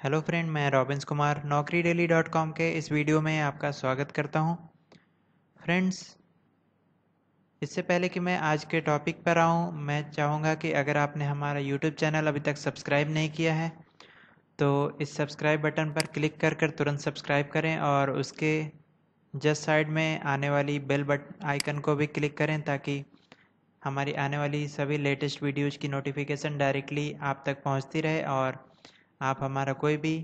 Hello friend, मैं Robins Kumar Naukri daily dot com के इस वीडियो में आपका स्वागत करता हूँ। फ्रेंड्स, इससे पहले कि मैं आज के टॉपिक पर आऊँ, मैं चाहूँगा कि अगर आपने हमारा यूट्यूब चैनल अभी तक सब्सक्राइब नहीं किया है तो इस सब्सक्राइब बटन पर क्लिक कर कर तुरंत सब्सक्राइब करें और उसके जस्ट साइड में आने वाली बेल बट आइकन को भी क्लिक करें ताकि हमारी आने वाली सभी लेटेस्ट वीडियोज़ की नोटिफिकेशन डायरेक्टली आप तक पहुँचती रहे और आप हमारा कोई भी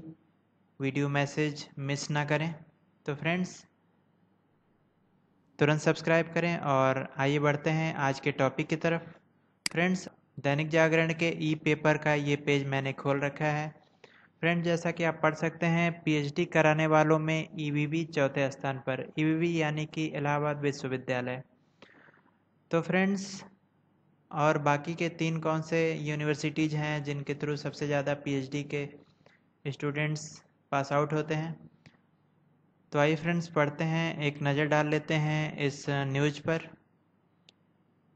वीडियो मैसेज मिस ना करें। तो फ्रेंड्स, तुरंत सब्सक्राइब करें और आइए बढ़ते हैं आज के टॉपिक की तरफ़। फ्रेंड्स, दैनिक जागरण के ई पेपर का ये पेज मैंने खोल रखा है। फ्रेंड जैसा कि आप पढ़ सकते हैं, पीएचडी कराने वालों में ईवीवी चौथे स्थान पर। ईवीवी यानी कि इलाहाबाद विश्वविद्यालय। तो फ्रेंड्स और बाकी के तीन कौन से यूनिवर्सिटीज़ हैं जिनके थ्रू सबसे ज़्यादा पीएचडी के स्टूडेंट्स पास आउट होते हैं? तो आइए फ्रेंड्स पढ़ते हैं, एक नज़र डाल लेते हैं इस न्यूज़ पर।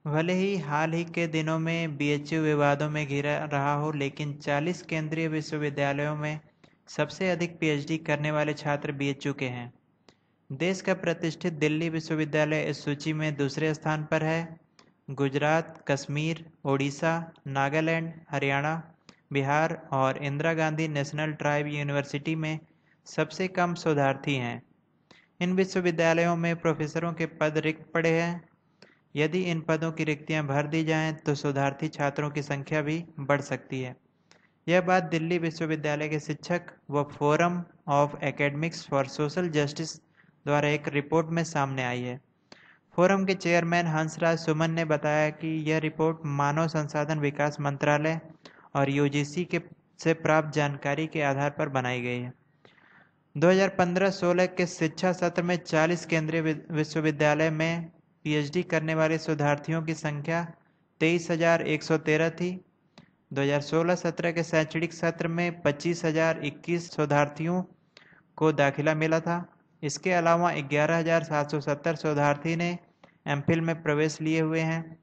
भले ही हाल ही के दिनों में बीएचयू विवादों में घिरा रहा हो, लेकिन 40 केंद्रीय विश्वविद्यालयों में सबसे अधिक पीएचडी करने वाले छात्र बीएचयू के हैं। देश का प्रतिष्ठित दिल्ली विश्वविद्यालय इस सूची में दूसरे स्थान पर है। गुजरात, कश्मीर, ओडिशा, नागालैंड, हरियाणा, बिहार और Indira Gandhi national tribe university में सबसे कम शोधार्थी हैं। इन विश्वविद्यालयों में प्रोफेसरों के पद रिक्त पड़े हैं। यदि इन पदों की रिक्तियाँ भर दी जाएँ तो शोधार्थी छात्रों की संख्या भी बढ़ सकती है। यह बात दिल्ली विश्वविद्यालय के शिक्षक व forum of academics for social justice द्वारा एक रिपोर्ट में सामने आई है। फोरम के चेयरमैन हंसराज सुमन ने बताया कि यह रिपोर्ट मानव संसाधन विकास मंत्रालय और यूजीसी के से प्राप्त जानकारी के आधार पर बनाई गई है। 2015-16 के शिक्षा सत्र में 40 केंद्रीय विश्वविद्यालय में पीएचडी करने वाले शोधार्थियों की संख्या 23,113 थी। 2016-17 के शैक्षणिक सत्र में 25,021 शोधार्थियों को दाखिला मिला था। इसके अलावा 11,770 शोधार्थी ने एम में प्रवेश लिए हुए हैं।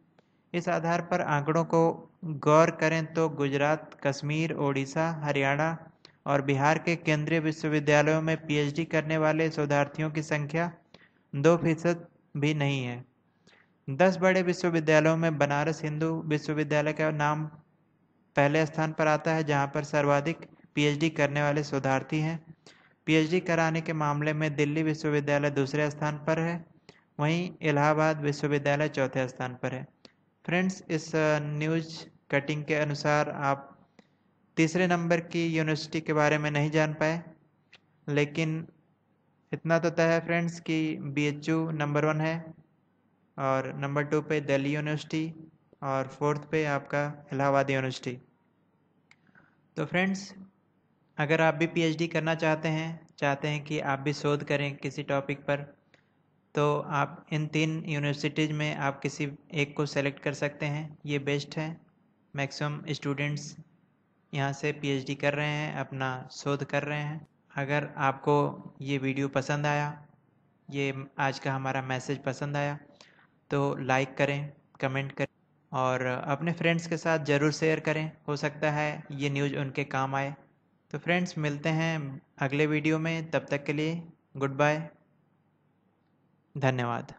इस आधार पर आंकड़ों को गौर करें तो गुजरात, कश्मीर, ओडिशा, हरियाणा और बिहार के केंद्रीय विश्वविद्यालयों में पीएचडी करने वाले शोधार्थियों की संख्या दो फ़ीसद भी नहीं है। दस बड़े विश्वविद्यालयों में बनारस हिंदू विश्वविद्यालय का नाम पहले स्थान पर आता है, जहाँ पर सर्वाधिक पीएचडी करने वाले शोधार्थी हैं। पीएचडी कराने के मामले में दिल्ली विश्वविद्यालय दूसरे स्थान पर है। वहीं इलाहाबाद विश्वविद्यालय चौथे स्थान पर है। फ्रेंड्स, इस न्यूज़ कटिंग के अनुसार आप तीसरे नंबर की यूनिवर्सिटी के बारे में नहीं जान पाए, लेकिन इतना तो तय है फ्रेंड्स कि बीएचयू नंबर वन है और नंबर टू पे दिल्ली यूनिवर्सिटी और फोर्थ पे आपका इलाहाबाद यूनिवर्सिटी। तो फ्रेंड्स, अगर आप भी पीएचडी करना चाहते हैं चाहते हैं कि आप भी शोध करें किसी टॉपिक पर तो आप इन तीन यूनिवर्सिटीज़ में आप किसी एक को सेलेक्ट कर सकते हैं। ये बेस्ट है। मैक्सिमम स्टूडेंट्स यहाँ से पीएचडी कर रहे हैं, अपना शोध कर रहे हैं। अगर आपको ये वीडियो पसंद आया, ये आज का हमारा मैसेज पसंद आया तो लाइक करें कमेंट करें और अपने फ्रेंड्स के साथ ज़रूर शेयर करें। हो सकता है ये न्यूज़ उनके काम आए। तो फ्रेंड्स मिलते हैं अगले वीडियो में। तब तक के लिए गुड बाय धन्यवाद।